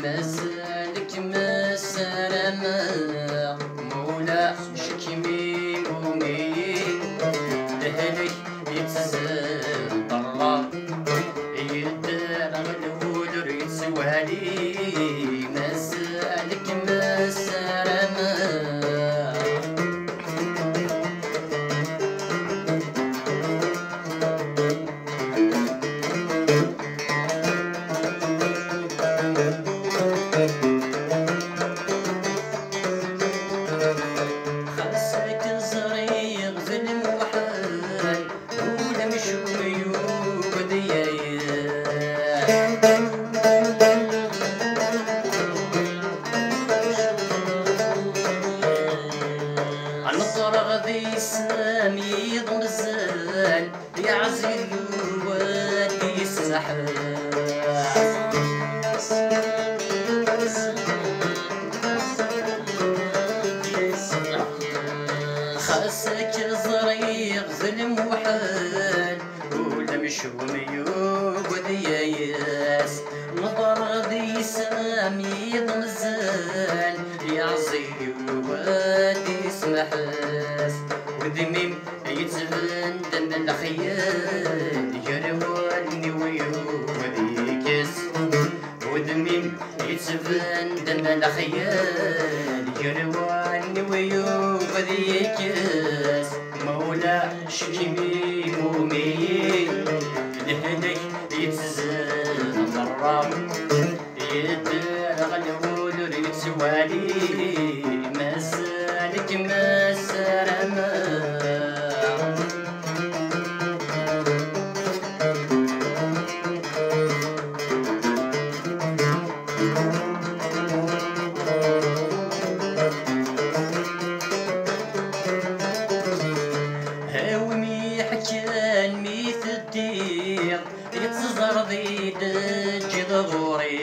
يتوالي مسالك مسلمة مولا شكمي مومي لهني يتزرع يدرغ الولر يتوالي ودياياس نظر ذي سامي ضمزال يا عزي وادي اسمحاس ودميم يتبان دم الخيال. يرواني ويوب ذيكس ودميم يتبان دم الخيال. يرواني ويوب ذيكس مولا شكمي مومي لهنك يتزان ضرام يدرغ الولر يتوالي مسالك مسرمه الدير يتزر ذي دج ضغوري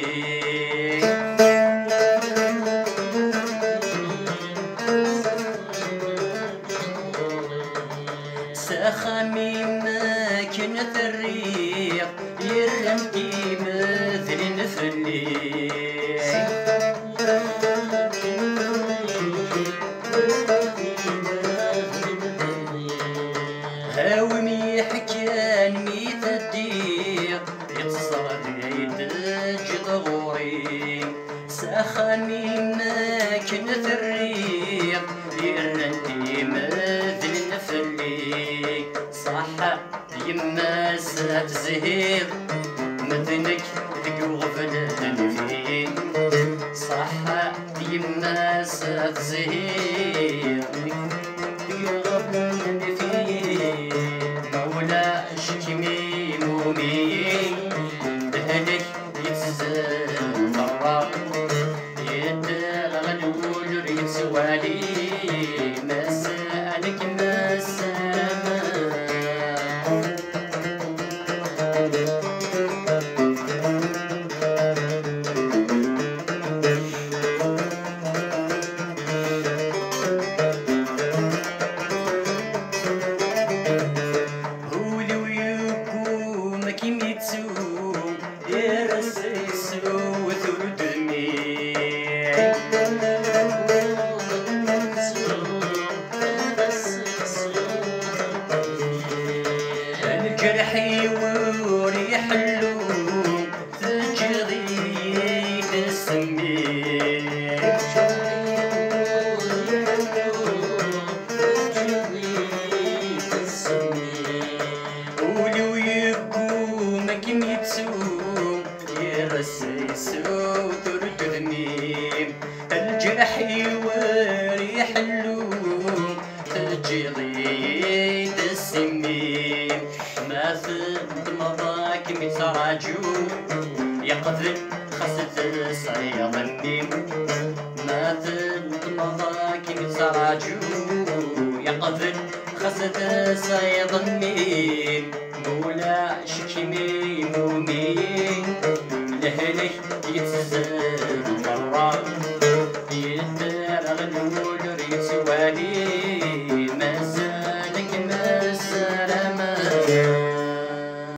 سخمي ما كنت الريق يرمكي مثل نفلي سخمي ما كنت الريق يرنتي مثل نفلي صح يما سات زهير مثلك وغفل فيه صح يما سات زهير يغفل فيه مولا شكمي مومي ماجو يقتل خسد الصريع ضميم ماتل مضاكي متساجو يقتل خسد الصريع ضميم مولا شكي ميمومي لهلك يتزل